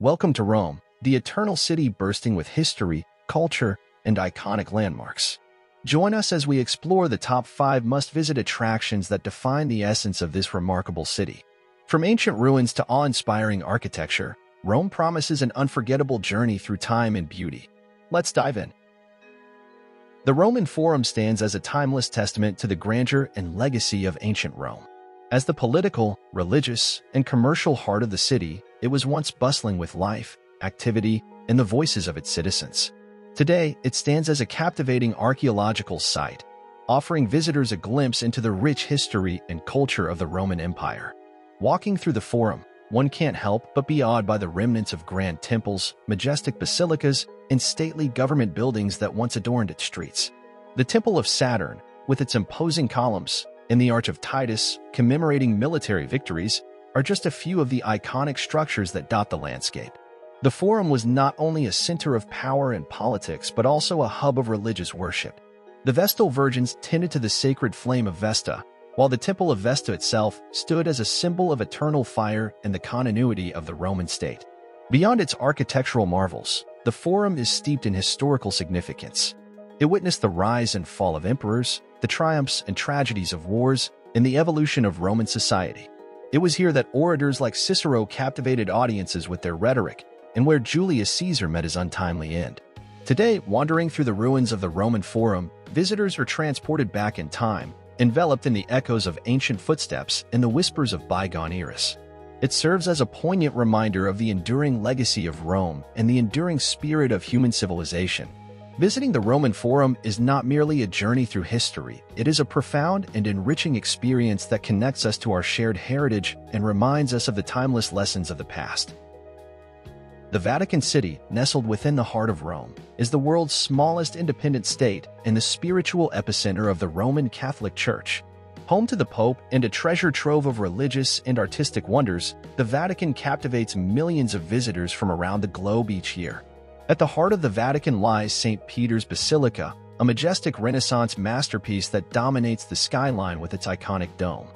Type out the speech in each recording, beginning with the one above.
Welcome to Rome, the eternal city bursting with history, culture, and iconic landmarks. Join us as we explore the top five must-visit attractions that define the essence of this remarkable city. From ancient ruins to awe-inspiring architecture, Rome promises an unforgettable journey through time and beauty. Let's dive in. The Roman Forum stands as a timeless testament to the grandeur and legacy of ancient Rome. As the political, religious, and commercial heart of the city, it was once bustling with life, activity, and the voices of its citizens. Today, it stands as a captivating archaeological site, offering visitors a glimpse into the rich history and culture of the Roman Empire. Walking through the Forum, one can't help but be awed by the remnants of grand temples, majestic basilicas, and stately government buildings that once adorned its streets. The Temple of Saturn, with its imposing columns, and the Arch of Titus, commemorating military victories, are just a few of the iconic structures that dot the landscape. The Forum was not only a center of power and politics, but also a hub of religious worship. The Vestal Virgins tended to the sacred flame of Vesta, while the Temple of Vesta itself stood as a symbol of eternal fire and the continuity of the Roman state. Beyond its architectural marvels, the Forum is steeped in historical significance. It witnessed the rise and fall of emperors, the triumphs and tragedies of wars, and the evolution of Roman society. It was here that orators like Cicero captivated audiences with their rhetoric, and where Julius Caesar met his untimely end. Today, wandering through the ruins of the Roman Forum, visitors are transported back in time, enveloped in the echoes of ancient footsteps and the whispers of bygone eras. It serves as a poignant reminder of the enduring legacy of Rome and the enduring spirit of human civilization, Visiting the Roman Forum is not merely a journey through history, it is a profound and enriching experience that connects us to our shared heritage and reminds us of the timeless lessons of the past. The Vatican City, nestled within the heart of Rome, is the world's smallest independent state and the spiritual epicenter of the Roman Catholic Church. Home to the Pope and a treasure trove of religious and artistic wonders, the Vatican captivates millions of visitors from around the globe each year. At the heart of the Vatican lies St. Peter's Basilica, a majestic Renaissance masterpiece that dominates the skyline with its iconic dome.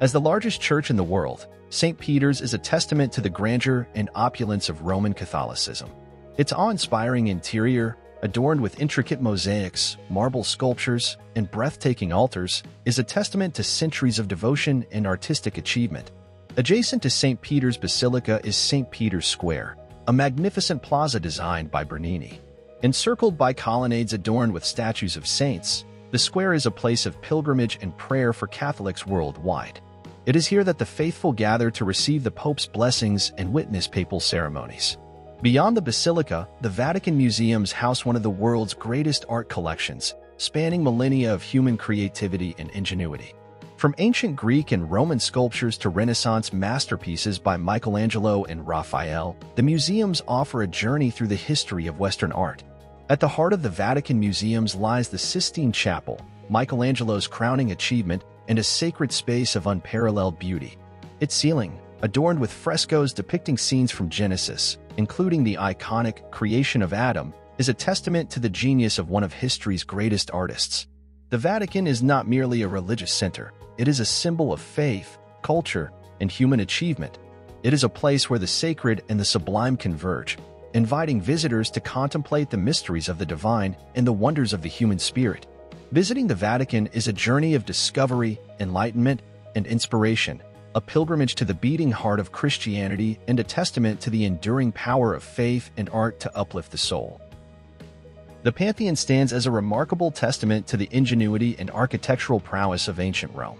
As the largest church in the world, St. Peter's is a testament to the grandeur and opulence of Roman Catholicism. Its awe-inspiring interior, adorned with intricate mosaics, marble sculptures, and breathtaking altars, is a testament to centuries of devotion and artistic achievement. Adjacent to St. Peter's Basilica is St. Peter's Square, a magnificent plaza designed by Bernini. Encircled by colonnades adorned with statues of saints, the square is a place of pilgrimage and prayer for Catholics worldwide. It is here that the faithful gather to receive the Pope's blessings and witness papal ceremonies. Beyond the Basilica, the Vatican Museums house one of the world's greatest art collections, spanning millennia of human creativity and ingenuity. From ancient Greek and Roman sculptures to Renaissance masterpieces by Michelangelo and Raphael, the museums offer a journey through the history of Western art. At the heart of the Vatican Museums lies the Sistine Chapel, Michelangelo's crowning achievement and a sacred space of unparalleled beauty. Its ceiling, adorned with frescoes depicting scenes from Genesis, including the iconic creation of Adam, is a testament to the genius of one of history's greatest artists. The Vatican is not merely a religious center, it is a symbol of faith, culture, and human achievement. It is a place where the sacred and the sublime converge, inviting visitors to contemplate the mysteries of the divine and the wonders of the human spirit. Visiting the Vatican is a journey of discovery, enlightenment, and inspiration, a pilgrimage to the beating heart of Christianity and a testament to the enduring power of faith and art to uplift the soul. The Pantheon stands as a remarkable testament to the ingenuity and architectural prowess of ancient Rome.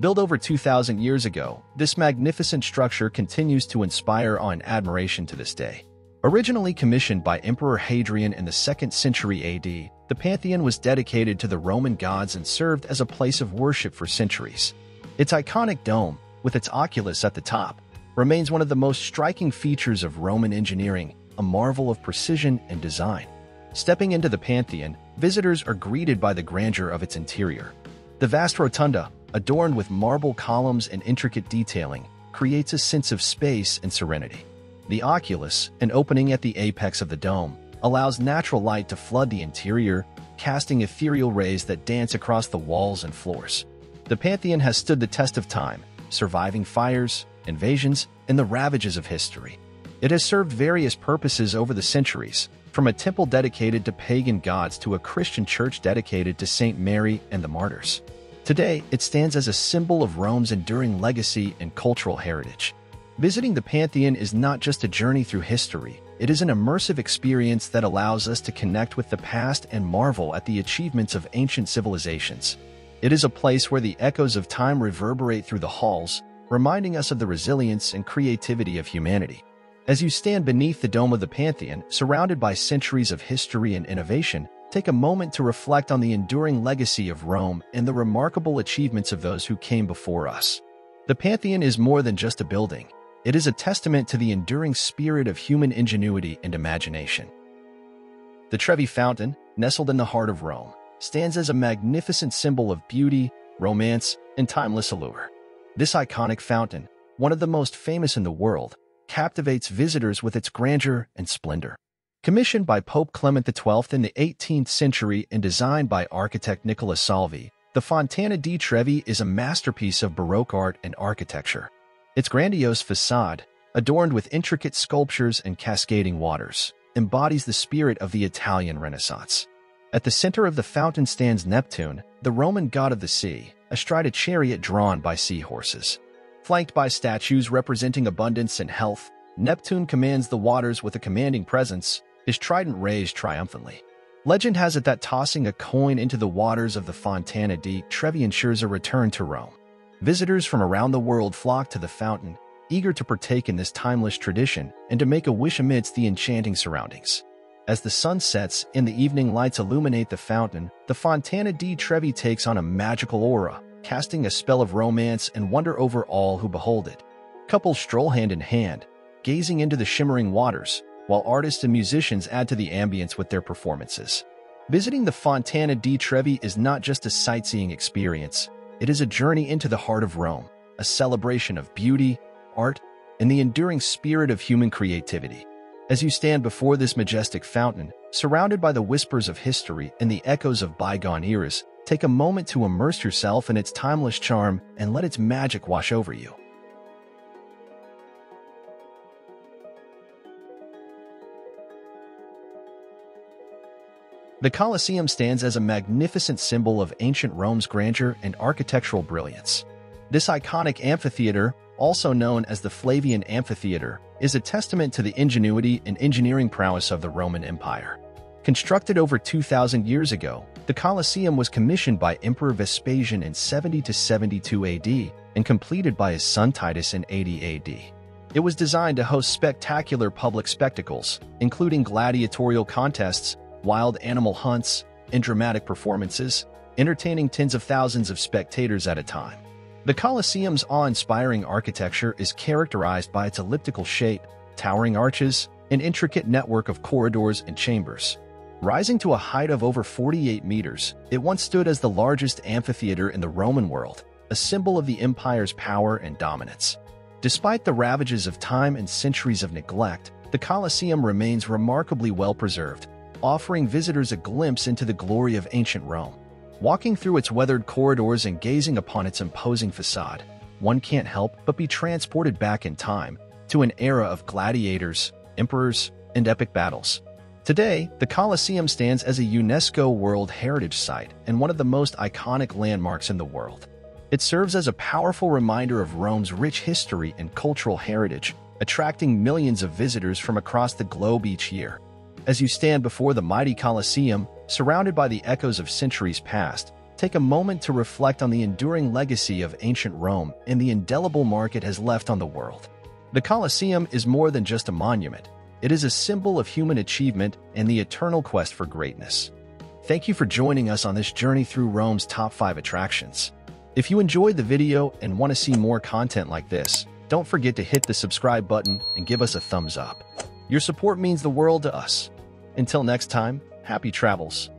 Built over 2,000 years ago, this magnificent structure continues to inspire awe and admiration to this day. Originally commissioned by Emperor Hadrian in the 2nd century AD, the Pantheon was dedicated to the Roman gods and served as a place of worship for centuries. Its iconic dome, with its oculus at the top, remains one of the most striking features of Roman engineering, a marvel of precision and design. Stepping into the Pantheon, visitors are greeted by the grandeur of its interior. The vast rotunda, adorned with marble columns and intricate detailing, creates a sense of space and serenity. The oculus, an opening at the apex of the dome, allows natural light to flood the interior, casting ethereal rays that dance across the walls and floors. The Pantheon has stood the test of time, surviving fires, invasions, and the ravages of history. It has served various purposes over the centuries, from a temple dedicated to pagan gods to a Christian church dedicated to St. Mary and the martyrs. Today, it stands as a symbol of Rome's enduring legacy and cultural heritage. Visiting the Pantheon is not just a journey through history, it is an immersive experience that allows us to connect with the past and marvel at the achievements of ancient civilizations. It is a place where the echoes of time reverberate through the halls, reminding us of the resilience and creativity of humanity. As you stand beneath the dome of the Pantheon, surrounded by centuries of history and innovation, take a moment to reflect on the enduring legacy of Rome and the remarkable achievements of those who came before us. The Pantheon is more than just a building. It is a testament to the enduring spirit of human ingenuity and imagination. The Trevi Fountain, nestled in the heart of Rome, stands as a magnificent symbol of beauty, romance, and timeless allure. This iconic fountain, one of the most famous in the world, captivates visitors with its grandeur and splendor. Commissioned by Pope Clement XII in the 18th century and designed by architect Nicola Salvi, the Fontana di Trevi is a masterpiece of Baroque art and architecture. Its grandiose facade, adorned with intricate sculptures and cascading waters, embodies the spirit of the Italian Renaissance. At the center of the fountain stands Neptune, the Roman god of the sea, astride a chariot drawn by seahorses. Flanked by statues representing abundance and health, Neptune commands the waters with a commanding presence, his trident raised triumphantly. Legend has it that tossing a coin into the waters of the Fontana di Trevi ensures a return to Rome. Visitors from around the world flock to the fountain, eager to partake in this timeless tradition and to make a wish amidst the enchanting surroundings. As the sun sets and the evening lights illuminate the fountain, the Fontana di Trevi takes on a magical aura, casting a spell of romance and wonder over all who behold it. Couples stroll hand in hand, gazing into the shimmering waters, while artists and musicians add to the ambience with their performances. Visiting the Fontana di Trevi is not just a sightseeing experience, it is a journey into the heart of Rome, a celebration of beauty, art, and the enduring spirit of human creativity. As you stand before this majestic fountain, surrounded by the whispers of history and the echoes of bygone eras, take a moment to immerse yourself in its timeless charm and let its magic wash over you. The Colosseum stands as a magnificent symbol of ancient Rome's grandeur and architectural brilliance. This iconic amphitheater, also known as the Flavian Amphitheater, is a testament to the ingenuity and engineering prowess of the Roman Empire. Constructed over 2,000 years ago, the Colosseum was commissioned by Emperor Vespasian in 70 to 72 AD and completed by his son Titus in 80 AD. It was designed to host spectacular public spectacles, including gladiatorial contests, wild animal hunts, and dramatic performances, entertaining tens of thousands of spectators at a time. The Colosseum's awe-inspiring architecture is characterized by its elliptical shape, towering arches, and intricate network of corridors and chambers. Rising to a height of over 48 meters, it once stood as the largest amphitheater in the Roman world, a symbol of the empire's power and dominance. Despite the ravages of time and centuries of neglect, the Colosseum remains remarkably well preserved, offering visitors a glimpse into the glory of ancient Rome. Walking through its weathered corridors and gazing upon its imposing facade, one can't help but be transported back in time to an era of gladiators, emperors, and epic battles. Today, the Colosseum stands as a UNESCO World Heritage Site and one of the most iconic landmarks in the world. It serves as a powerful reminder of Rome's rich history and cultural heritage, attracting millions of visitors from across the globe each year. As you stand before the mighty Colosseum, surrounded by the echoes of centuries past, take a moment to reflect on the enduring legacy of ancient Rome and the indelible mark it has left on the world. The Colosseum is more than just a monument. It is a symbol of human achievement and the eternal quest for greatness. Thank you for joining us on this journey through Rome's top 5 attractions. If you enjoyed the video and want to see more content like this, don't forget to hit the subscribe button and give us a thumbs up. Your support means the world to us. Until next time, happy travels.